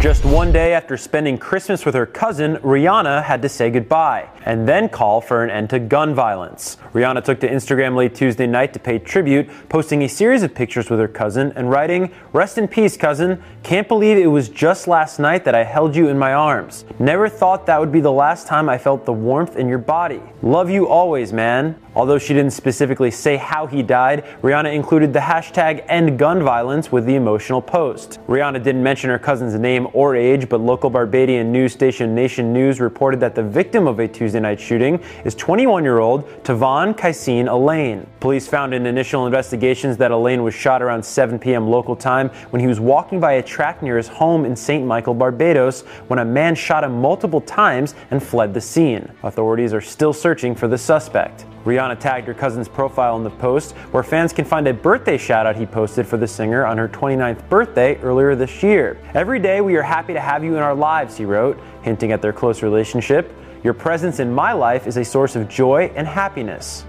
Just one day after spending Christmas with her cousin, Rihanna had to say goodbye and then call for an end to gun violence. Rihanna took to Instagram late Tuesday night to pay tribute, posting a series of pictures with her cousin and writing, Rest in peace, cousin. Can't believe it was just last night that I held you in my arms. Never thought that would be the last time I felt the warmth in your body. Love you always, man. Although she didn't specifically say how he died, Rihanna included the hashtag end gun violence with the emotional post. Rihanna didn't mention her cousin's name or age, but local Barbadian news station Nation News reported that the victim of a Tuesday night shooting is 21 year old Tavon Kaiseen Alleyne. Police found in initial investigations that Alleyne was shot around 7 p.m. local time when he was walking by a track near his home in St. Michael, Barbados, when a man shot him multiple times and fled the scene. Authorities are still searching for the suspect. Rihanna tagged her cousin's profile in the post, where fans can find a birthday shout out he posted for the singer on her 29th birthday earlier this year. Every day we are happy to have you in our lives, he wrote, hinting at their close relationship. Your presence in my life is a source of joy and happiness.